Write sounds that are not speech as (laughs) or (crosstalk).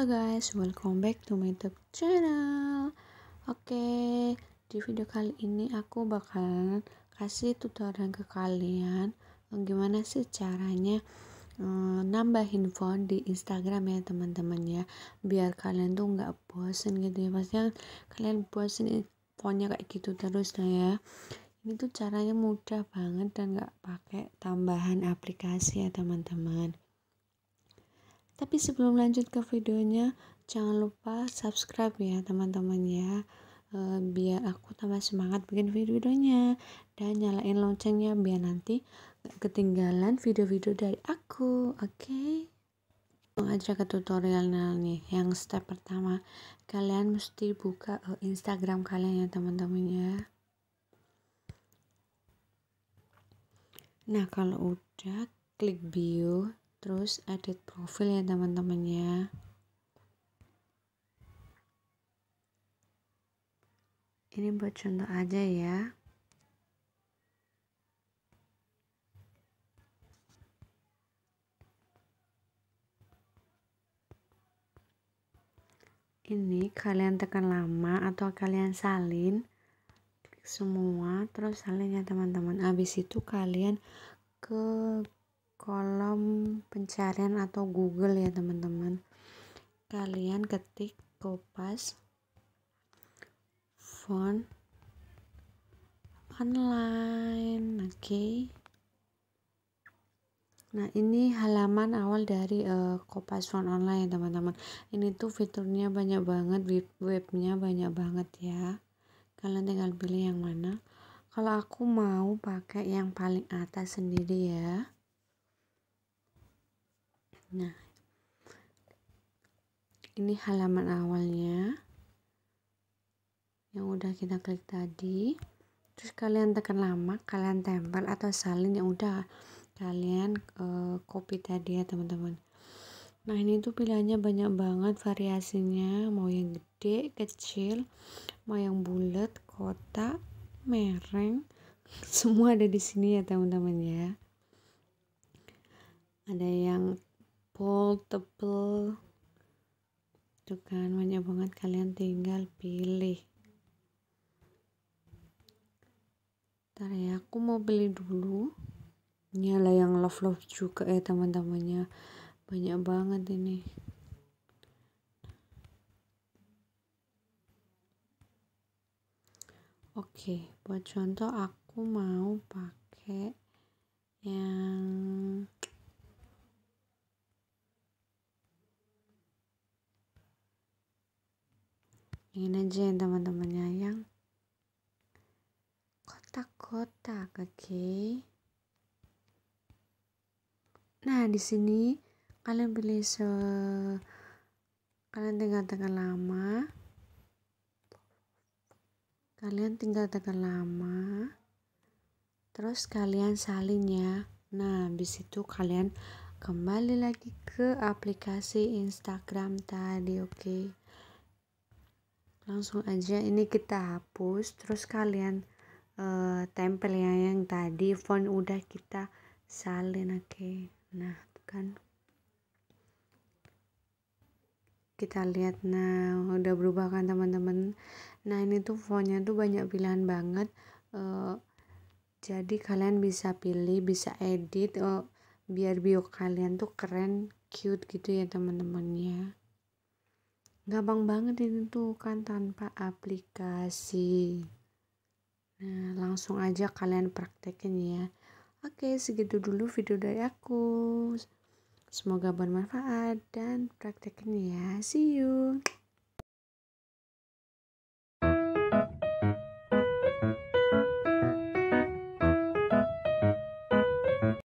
guys, welcome back to my YouTube channel. Oke, di video kali ini aku bakalan kasih tutorial ke kalian Gimana sih caranya um, nambahin font di Instagram ya teman-teman ya. Biar kalian tuh nggak bosen gitu ya. Pastinya kalian bosen fontnya kayak gitu terus lah ya. Ini tuh caranya mudah banget dan nggak pakai tambahan aplikasi ya teman-teman tapi sebelum lanjut ke videonya, jangan lupa subscribe ya teman-teman ya. E, biar aku tambah semangat bikin video-videonya dan nyalain loncengnya biar nanti gak ketinggalan video-video dari aku. Oke. Okay? Aja ke tutorialnya nih. Yang step pertama, kalian mesti buka uh, Instagram kalian ya teman-teman ya. Nah, kalau udah klik bio terus edit profil ya teman-teman ya ini buat contoh aja ya. Ini kalian tekan lama atau kalian salin klik semua terus salin ya teman-teman. Habis itu kalian ke kolom pencarian atau Google ya teman-teman kalian ketik kopas font online oke okay. Nah ini halaman awal dari uh, Kopas Font Online teman-teman. Ini tuh fiturnya banyak banget, web webnya banyak banget ya. Kalian tinggal pilih yang mana. Kalau aku mau pakai yang paling atas sendiri ya nah ini halaman awalnya. Yang udah kita klik tadi. Terus kalian tekan lama kalian tempel atau salin yang udah. Kalian uh, copy tadi ya teman-teman. Nah ini tuh pilihannya banyak banget variasinya. Mau yang gede kecil mau yang bulat kotak mereng. (laughs) Semua ada di sini ya teman-teman ya. Ada yang tebal tebel. Itu kan banyak banget kalian tinggal pilih. Ntar ya aku mau beli dulu. Nyala yang love love juga ya teman-temannya. Banyak banget ini. Oke, buat contoh aku mau pakai yang ini aja yang teman-temannya yang kotak-kotak oke okay. nah di sini kalian pilih se kalian tinggal tekan lama kalian tinggal tekan lama terus kalian salin ya nah habis itu kalian kembali lagi ke aplikasi Instagram tadi oke okay? Langsung aja ini kita hapus. Terus kalian uh, tempel ya yang tadi font udah kita salin oke. Okay. nah kan. Kita lihat nah udah berubah kan teman-teman? Nah ini tuh fontnya tuh banyak pilihan banget. Uh, jadi kalian bisa pilih bisa edit uh, biar bio kalian tuh keren cute gitu ya teman-teman ya gampang banget ini tuh kan tanpa aplikasi. Nah langsung aja kalian praktekin ya. Oke segitu dulu video dari aku. Semoga bermanfaat dan praktekin ya. See you